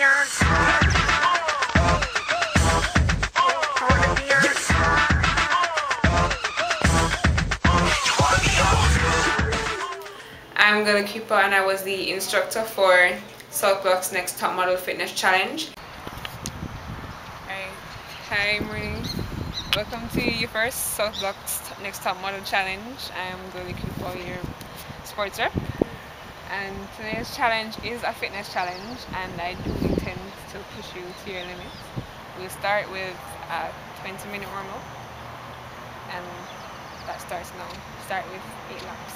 top. Wanna be on. I'm and I was the instructor for South Block's Next Top Model Fitness Challenge. Hi, morning. Welcome to your first South Block's Next Top Model Challenge. I'm Gala Cooper, your sports rep. And today's challenge is a fitness challenge and I do intend to push you to your limits. We'll start with a 20 minute warm up and that starts now. Start with 8 laps.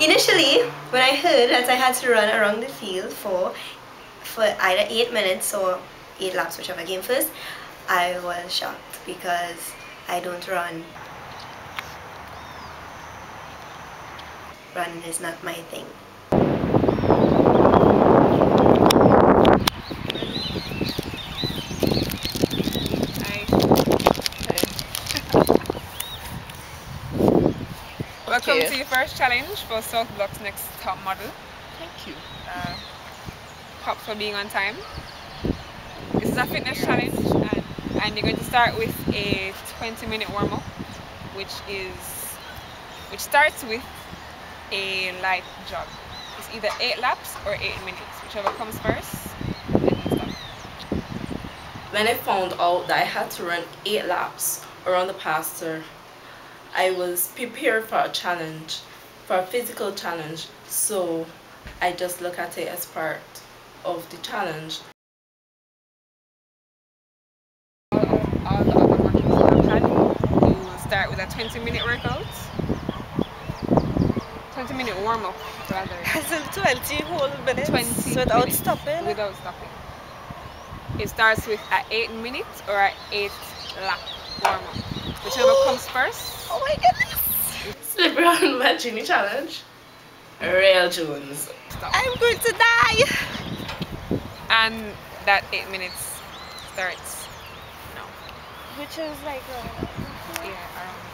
Initially, when I heard that I had to run around the field for for either eight minutes or eight laps, whichever came first, I was shocked because I don't run. Running is not my thing. Welcome you. to your first challenge for South Block's next top model. Thank you. Uh, props for being on time. This is a fitness challenge and, and you're going to start with a 20 minute warm up which is which starts with a light jog. It's either 8 laps or 8 minutes, whichever comes first. Then. When I found out that I had to run eight laps around the pasture, I was prepared for a challenge, for a physical challenge. So I just look at it as part of the challenge. all, all, all the other workouts I've had, you start with a 20 minute workout. 20 minute warm up rather. As in 20 whole minutes 20 without minutes stopping. Without stopping. It starts with an 8 minutes or an 8 lap warm up. Whichever comes first. Oh my goodness! Slip around my Genie challenge. Real Jones. I'm going to die! And that 8 minutes starts now. Which is like, uh, Yeah, around.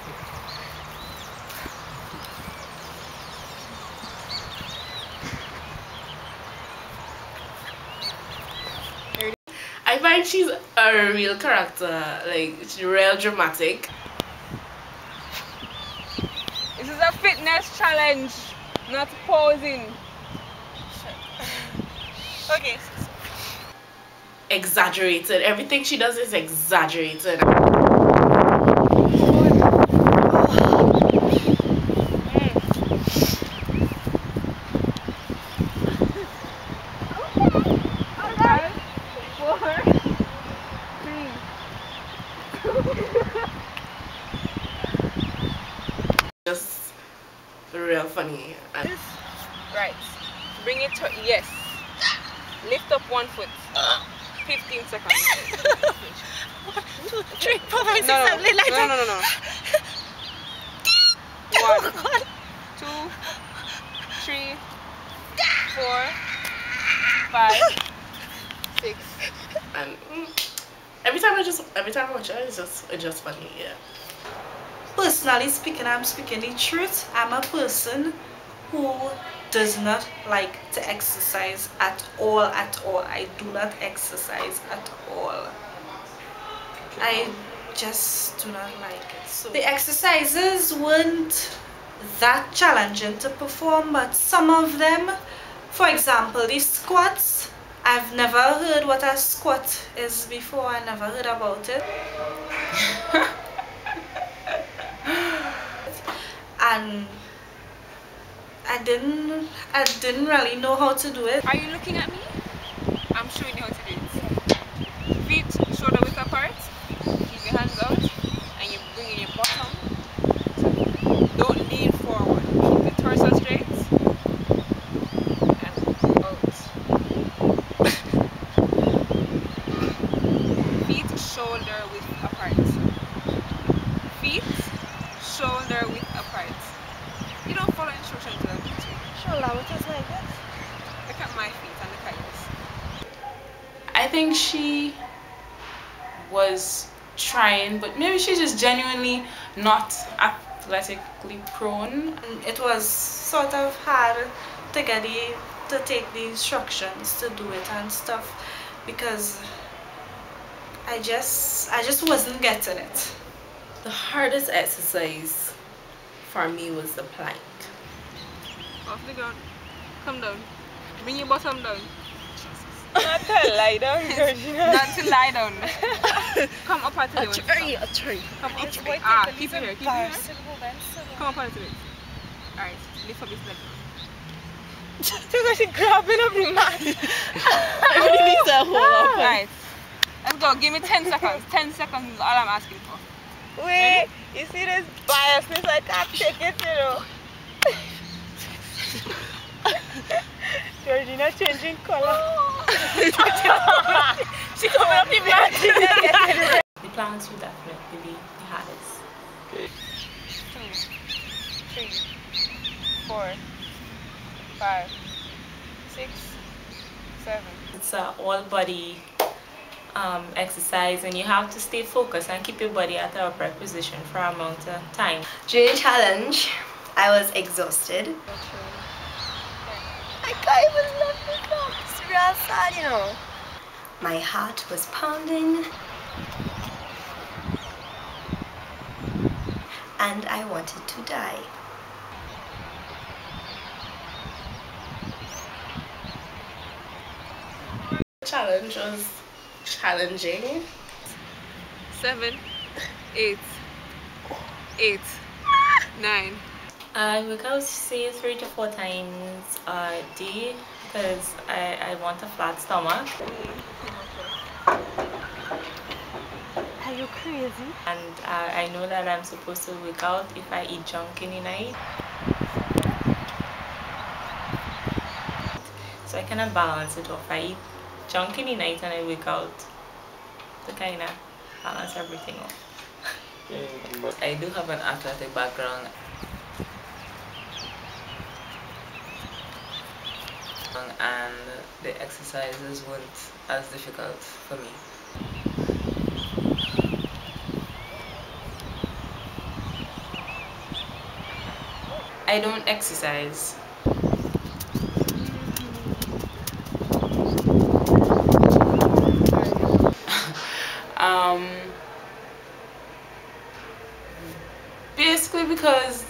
I find she's a real character, like she's real dramatic. This is a fitness challenge, not posing. okay. Exaggerated. Everything she does is exaggerated. Five, four, three, Just real funny. And Right. Bring it to yes. Lift up one foot. 15 seconds. One, two, three, four, five, six, no, no, seven, eight, nine, no, no, no, no. One, two, three, four, five, six. and every time I just every time I watch it, it's just it's just funny. Yeah. Personally speaking, I'm speaking the truth. I'm a person who does not like to exercise at all, at all. I do not exercise at all. I just do not like it. So the exercises weren't that challenging to perform, but some of them, for example, these squats, I've never heard what a squat is before. I never heard about it. and I didn't I didn't really know how to do it. Are you looking at me? I'm showing you how to do it. Feet shoulder width apart. Keep your hands out, and you bring in your bottom. Don't lean forward. Keep the torso straight. And out. Feet shoulder width apart. Feet shoulder width apart. You don't follow instructions to that. Shoulder like this. Look at my feet and look at yours. I think she was trying, but maybe she's just genuinely not athletically prone. And It was sort of hard to get the to take the instructions to do it and stuff because I just I just wasn't getting it. The hardest exercise for me was the plank. Off the ground. Come down. Bring your bottom down. Not to lie down, Georgina. Not to lie down. Come up onto the one. try, a try. Come up. Ah, keep it here. Keep it here. Come up onto it. Alright, lift up his leg. Because she grabbing up the mat. Everybody needs to hold up. Alright. Let's go. Give me 10 seconds. 10 seconds is all I'm asking for. Wait, you see this biasness? I can't take it, you know. Georgina changing color. she coming up in my The planks would definitely be the hardest. Two, three, four, five, six, seven. It's a all body um, exercise and you have to stay focused and keep your body at the upright position for a amount of time. During the challenge, I was exhausted. I can't even lift. It's real sad, you know. My heart was pounding. And I wanted to die. The challenge was challenging. Seven, eight, eight, nine. I work out say three to four times a day because I, I want a flat stomach Are you crazy? and uh, I know that I'm supposed to work out if I eat junk in the night. So I kind of balance it off. I eat junk in the night and I work out to kind of balance everything off. I do have an athletic background. And the exercises weren't as difficult for me. I don't exercise. um, basically because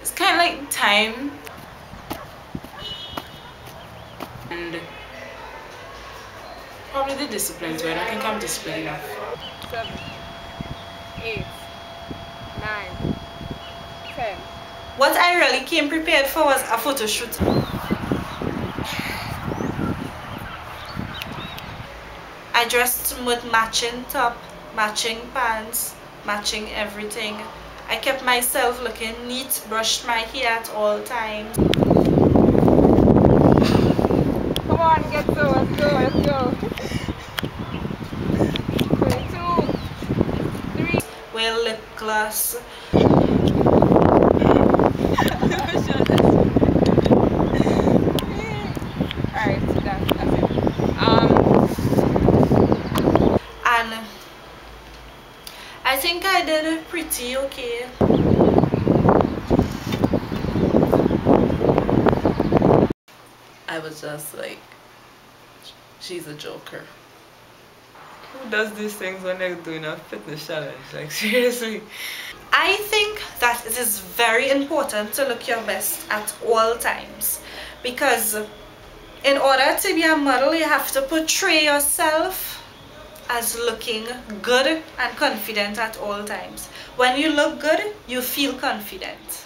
it's kind of like time and probably the discipline too. I don't think I'm disciplined enough. seven, eight, nine, ten. What I really came prepared for was a photo shoot. I dressed with matching top, matching pants, matching everything. I kept myself looking neat, brushed my hair at all times. Get to let's go, let's go. Twenty-two, three. Wear lip gloss. Alright, so that, that's it. Um, and I think I did pretty okay. I was just like, she's a joker. Who does these things when they're doing a fitness challenge? Like seriously. I think that it is very important to look your best at all times because in order to be a model you have to portray yourself as looking good and confident at all times. When you look good, you feel confident.